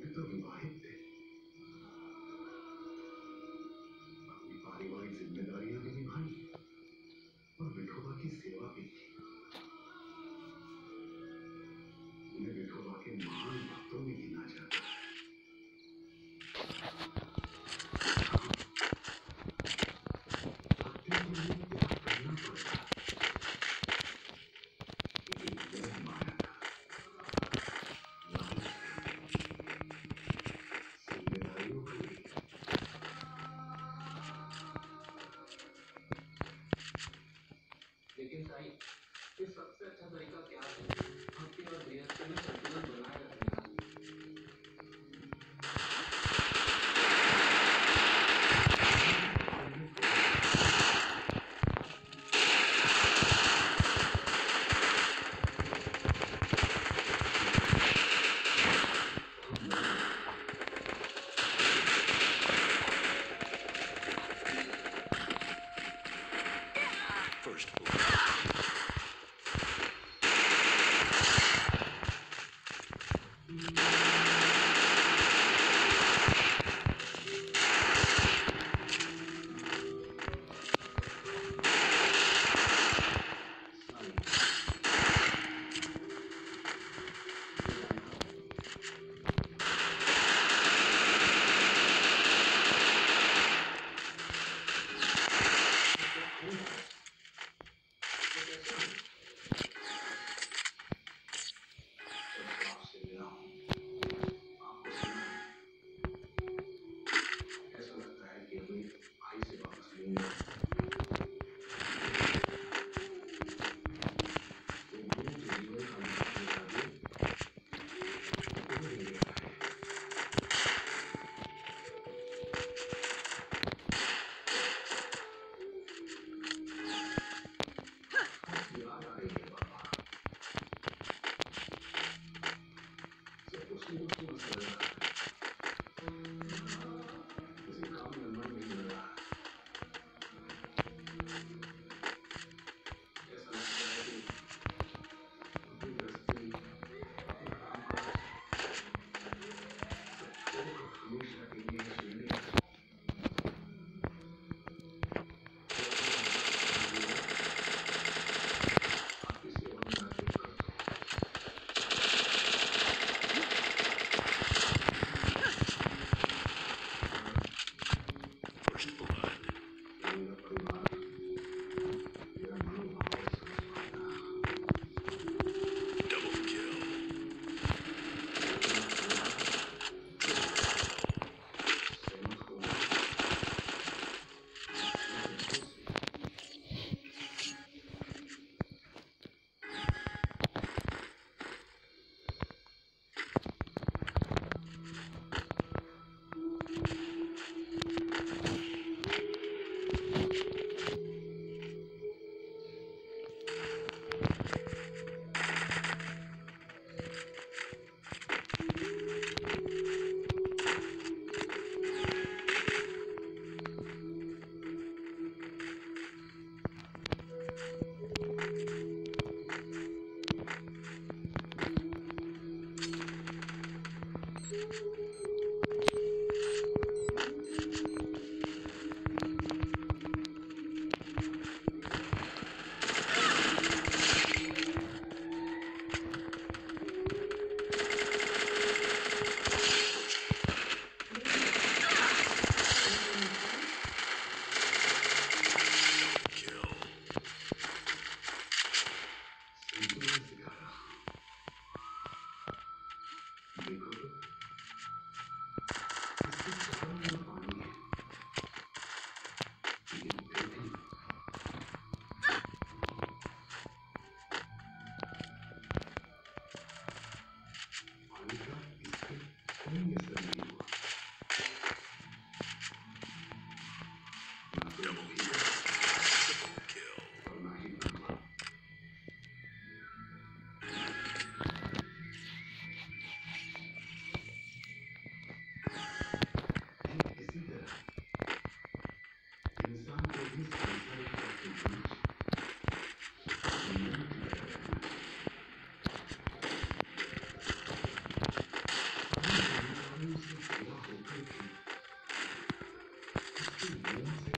with the light. Exercise के सबसे अच्छा तरीका क्या है भक्ति और गृहस्थ में संतुलन बनाए रखना first blood. 我好开心，过年。